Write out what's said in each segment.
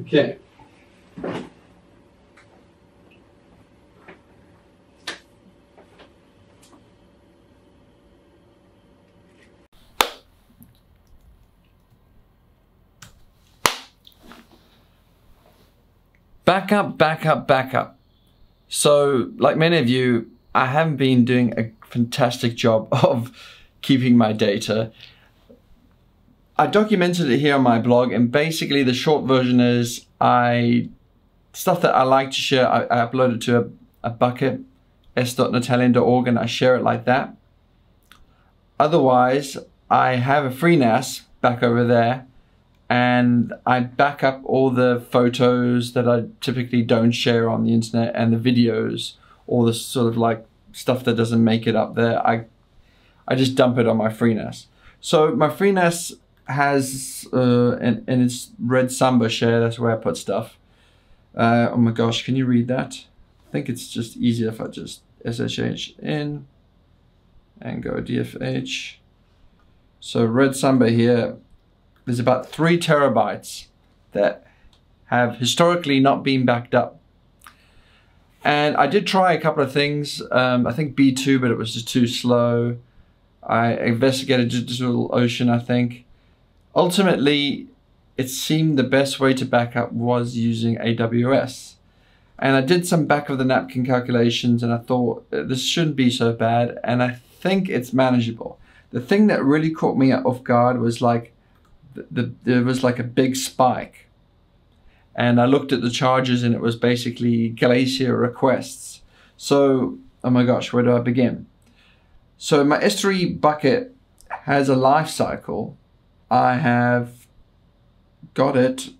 Okay. Backup, backup, backup. So, like many of you, I haven't been doing a fantastic job of keeping my data. I documented it here on my blog, and basically the short version is I stuff that I like to share. I, I upload it to a, a bucket, s.natalian.org, and I share it like that. Otherwise, I have a FreeNAS back over there, and I back up all the photos that I typically don't share on the internet and the videos, all the sort of like stuff that doesn't make it up there. I I just dump it on my FreeNAS. So my free FreeNAS has uh, in, in its red Samba share, that's where I put stuff. Uh, oh my gosh, can you read that? I think it's just easier if I just SSH in and go DFH. So red Samba here, there's about three terabytes that have historically not been backed up. And I did try a couple of things. Um, I think B2, but it was just too slow. I investigated DigitalOcean, I think. Ultimately, it seemed the best way to back up was using AWS. And I did some back of the napkin calculations and I thought uh, this shouldn't be so bad. And I think it's manageable. The thing that really caught me off guard was like, the, the, there was like a big spike. And I looked at the charges and it was basically Glacier requests. So, oh my gosh, where do I begin? So my S3 bucket has a life cycle. I have got it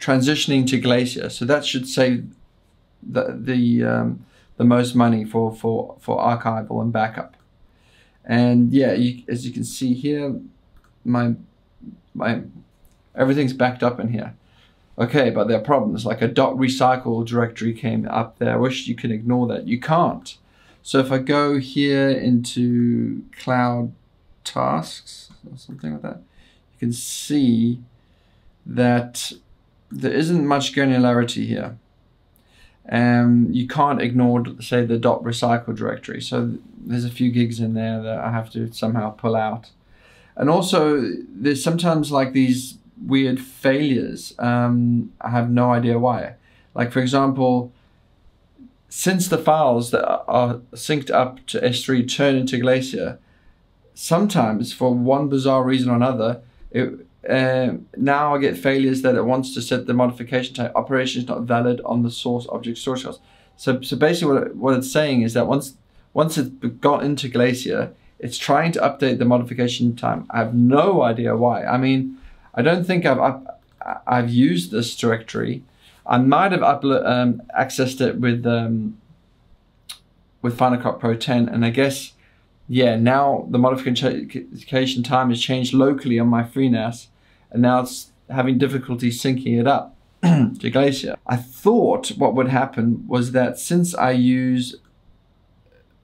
transitioning to Glacier. So that should save the, the, um, the most money for, for, for archival and backup. And yeah, you, as you can see here, my, my, everything's backed up in here. Okay, but there are problems, like a dot recycle directory came up there. I wish you could ignore that. You can't. So if I go here into cloud tasks or something like that, you can see that there isn't much granularity here. Um, you can't ignore, say, the dot recycle directory. So there's a few gigs in there that I have to somehow pull out. And also, there's sometimes like these weird failures. Um, I have no idea why. Like, for example, since the files that are synced up to S3 turn into Glacier, sometimes for one bizarre reason or another, it, uh, now I get failures that it wants to set the modification type operation is not valid on the source object source files. So, so basically what, what it's saying is that once, once it's got into Glacier, it's trying to update the modification time. I have no idea why. I mean, I don't think I've, up, I've used this directory I might have um, accessed it with um, with Final Cut Pro 10, and I guess yeah, now the modification time has changed locally on my FreeNAS, and now it's having difficulty syncing it up to Glacier. I thought what would happen was that since I use,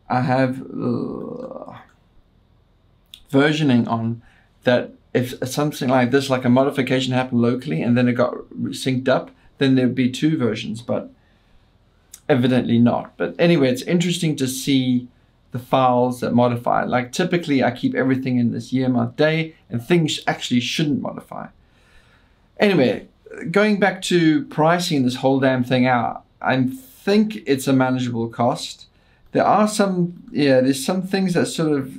I have uh, versioning on, that if something like this, like a modification happened locally and then it got synced up, then there'd be two versions, but evidently not. But anyway, it's interesting to see the files that modify. Like typically I keep everything in this year, month, day, and things actually shouldn't modify. Anyway, going back to pricing this whole damn thing out, I think it's a manageable cost. There are some, yeah, there's some things that sort of,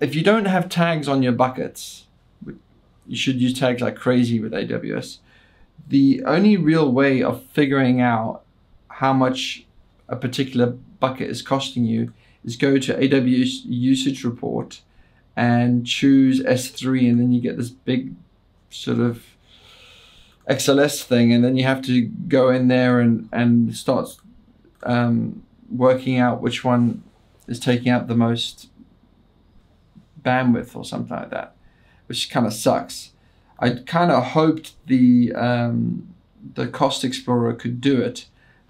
if you don't have tags on your buckets, you should use tags like crazy with AWS the only real way of figuring out how much a particular bucket is costing you is go to AWS usage report and choose S3 and then you get this big sort of XLS thing and then you have to go in there and, and start um, working out which one is taking up the most bandwidth or something like that, which kind of sucks. I kind of hoped the um, the Cost Explorer could do it,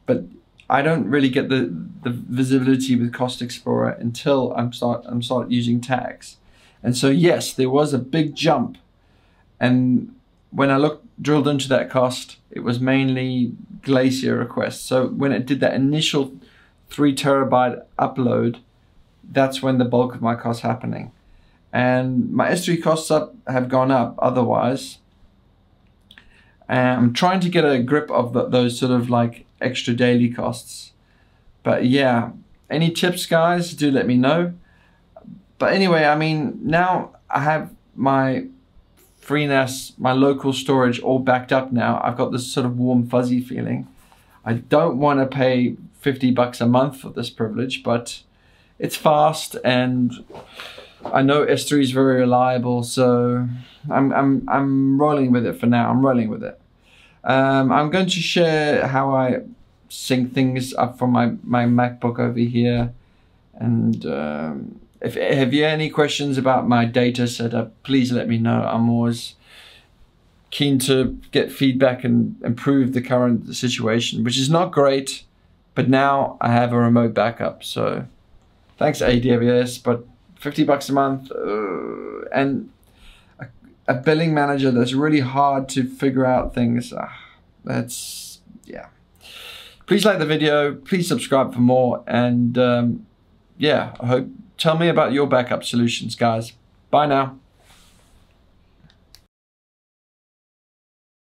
but I don't really get the, the visibility with Cost Explorer until I'm start I'm start using tags. And so yes, there was a big jump, and when I looked drilled into that cost, it was mainly Glacier requests. So when it did that initial three terabyte upload, that's when the bulk of my costs happening. And my S3 costs up have gone up otherwise. And I'm trying to get a grip of the, those sort of like extra daily costs. But yeah, any tips, guys, do let me know. But anyway, I mean, now I have my FreeNAS, my local storage all backed up now. I've got this sort of warm, fuzzy feeling. I don't want to pay 50 bucks a month for this privilege, but it's fast and I know S3 is very reliable, so I'm, I'm, I'm rolling with it for now. I'm rolling with it. Um, I'm going to share how I sync things up from my, my MacBook over here. And um, if have you any questions about my data setup, please let me know. I'm always keen to get feedback and improve the current situation, which is not great, but now I have a remote backup. So thanks AWS, but 50 bucks a month uh, and a, billing manager that's really hard to figure out things. Uh, that's, yeah. Please like the video, please subscribe for more, and um, yeah, I hope, tell me about your backup solutions, guys. Bye now.